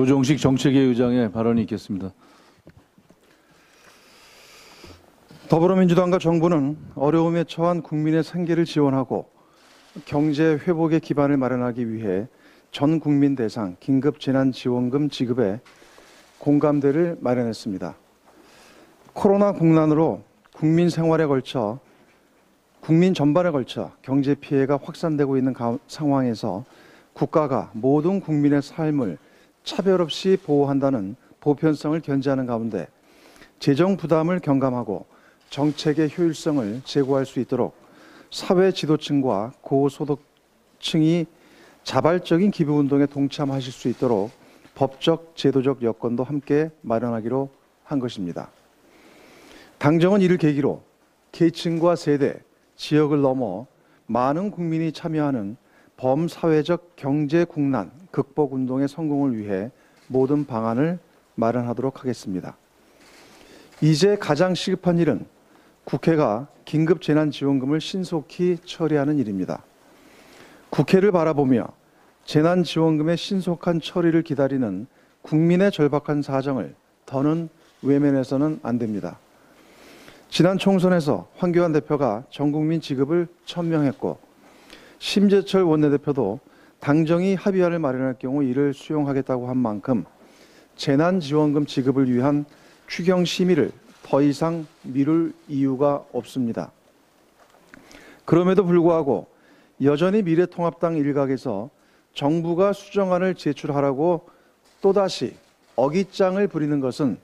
조정식 정책위 의장의 발언이 있겠습니다. 더불어민주당과 정부는 어려움에 처한 국민의 생계를 지원하고 경제 회복의 기반을 마련하기 위해 전 국민 대상 긴급 재난 지원금 지급에 공감대를 마련했습니다. 코로나 국난으로 국민 생활에 걸쳐 국민 전반에 걸쳐 경제 피해가 확산되고 있는 가- 상황에서 국가가 모든 국민의 삶을 차별 없이 보호한다는 보편성을 견지하는 가운데 재정 부담을 경감하고 정책의 효율성을 제고할 수 있도록 사회 지도층과 고소득층이 자발적인 기부 운동에 동참하실 수 있도록 법적 제도적 여건도 함께 마련하기로 한 것입니다. 당정은 이를 계기로 계층과 세대, 지역을 넘어 많은 국민이 참여하는 범사회적 경제 국난 극복 운동의 성공을 위해 모든 방안을 마련하도록 하겠습니다. 이제 가장 시급한 일은 국회가 긴급 재난 지원금을 신속히 처리하는 일입니다. 국회를 바라보며 재난 지원금의 신속한 처리를 기다리는 국민의 절박한 사정을 더는 외면해서는 안 됩니다. 지난 총선에서 황교안 대표가 전 국민 지급을 천명했고 심재철 원내대표도 당정이 합의안을 마련할 경우 이를 수용하겠다고 한 만큼 재난지원금 지급을 위한 추경 심의를 더 이상 미룰 이유가 없습니다. 그럼에도 불구하고 여전히 미래통합당 일각에서 정부가 수정안을 제출하라고 또다시 어깃장을 부리는 것은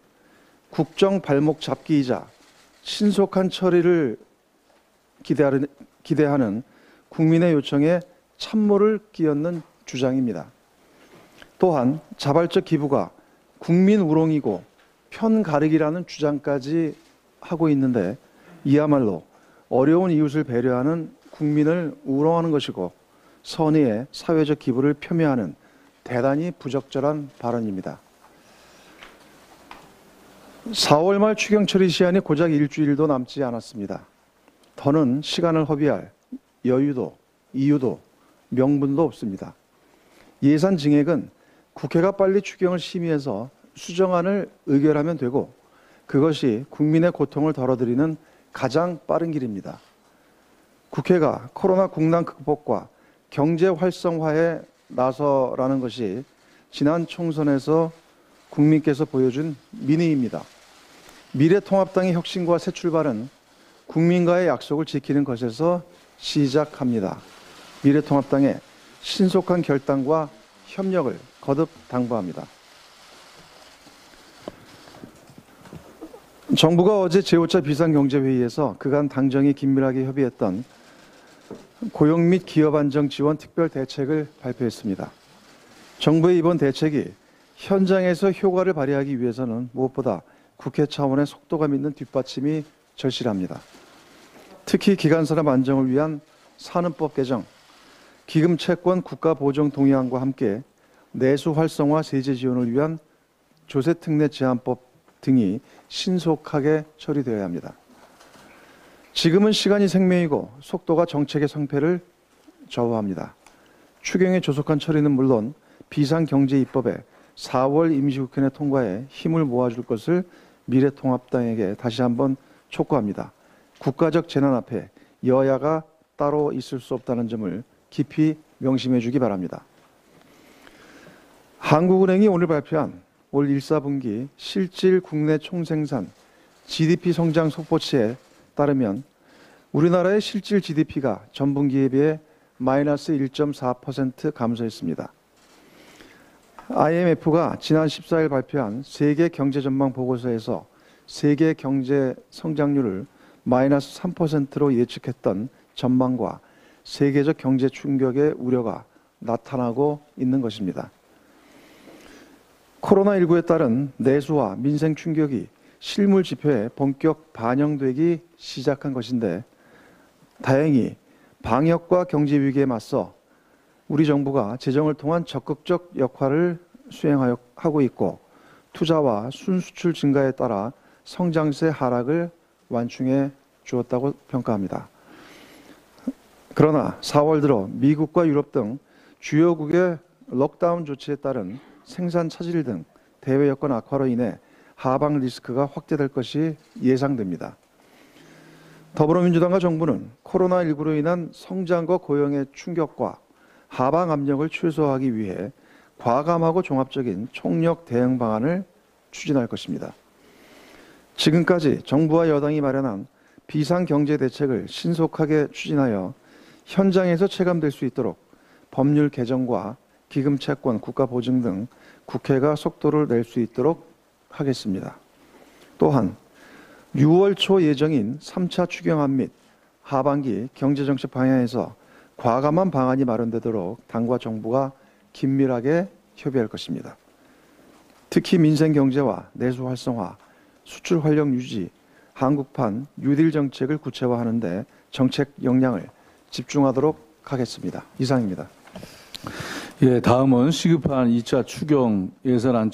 국정 발목 잡기이자 신속한 처리를 기대하는, 기대하는 국민의 요청에 참모를 끼얹는 주장입니다. 또한 자발적 기부가 국민 우롱이고 편 가르기라는 주장까지 하고 있는데 이야말로 어려운 이웃을 배려하는 국민을 우롱하는 것이고 선의의 사회적 기부를 폄훼하는 대단히 부적절한 발언입니다. 4월 말 추경 처리 시한이 고작 일주일도 남지 않았습니다. 더는 시간을 허비할 여유도 이유도 명분도 없습니다. 예산 증액은 국회가 빨리 추경을 심의해서 수정안을 의결하면 되고 그것이 국민의 고통을 덜어드리는 가장 빠른 길입니다. 국회가 코로나 국난 극복과 경제 활성화에 나서라는 것이 지난 총선에서 국민께서 보여준 민의입니다. 미래통합당의 혁신과 새 출발은 국민과의 약속을 지키는 것에서 시작합니다. 미래통합당의 신속한 결단과 협력을 거듭 당부합니다. 정부가 어제 제5차 비상경제회의에서 그간 당정이 긴밀하게 협의했던 고용 및 기업 안정 지원 특별 대책을 발표했습니다. 정부의 이번 대책이 현장에서 효과를 발휘하기 위해서는 무엇보다 국회 차원의 속도감 있는 뒷받침이 절실합니다. 특히 기간산업 안정을 위한 산업법 개정, 기금 채권 국가 보정 동의안과 함께 내수 활성화 세제 지원을 위한 조세 특례 제한법 등이 신속하게 처리되어야 합니다. 지금은 시간이 생명이고 속도가 정책의 성패를 좌우합니다. 추경의 조속한 처리는 물론 비상경제 입법에 4월 임시국회 내 통과에 힘을 모아줄 것을 미래통합당에게 다시 한번 촉구합니다. 국가적 재난 앞에 여야가 따로 있을 수 없다는 점을 깊이 명심해 주기 바랍니다. 한국은행이 오늘 발표한 올 1, 4분기 실질 국내 총생산 GDP 성장 속보치에 따르면 우리나라의 실질 GDP가 전분기에 비해 마이너스 1.4% 감소했습니다. IMF가 지난 14일 발표한 세계 경제 전망 보고서에서 세계 경제 성장률을 마이너스 3%로 예측했던 전망과 세계적 경제 충격의 우려가 나타나고 있는 것입니다. 코로나19에 따른 내수와 민생 충격이 실물 지표에 본격 반영되기 시작한 것인데 다행히 방역과 경제 위기에 맞서 우리 정부가 재정을 통한 적극적 역할을 수행하고 있고 투자와 순수출 증가에 따라 성장세 하락을 완충해 주었다고 평가합니다. 그러나 4월 들어 미국과 유럽 등 주요국의 록다운 조치에 따른 생산 차질 등 대외 여건 악화로 인해 하방 리스크가 확대될 것이 예상됩니다. 더불어민주당과 정부는 코로나19로 인한 성장과 고용의 충격과 하방 압력을 최소화하기 위해 과감하고 종합적인 총력 대응 방안을 추진할 것입니다. 지금까지 정부와 여당이 마련한 비상경제 대책을 신속하게 추진하여 현장에서 체감될 수 있도록 법률 개정과 기금 채권, 국가 보증 등 국회가 속도를 낼 수 있도록 하겠습니다. 또한 6월 초 예정인 3차 추경안 및 하반기 경제정책 방향에서 과감한 방안이 마련되도록 당과 정부가 긴밀하게 협의할 것입니다. 특히 민생 경제와 내수 활성화, 수출 활력 유지, 한국판 뉴딜 정책을 구체화하는 데 정책 역량을 집중하도록 하겠습니다. 이상입니다. 예, 다음은 시급한 2차 추경 예산 안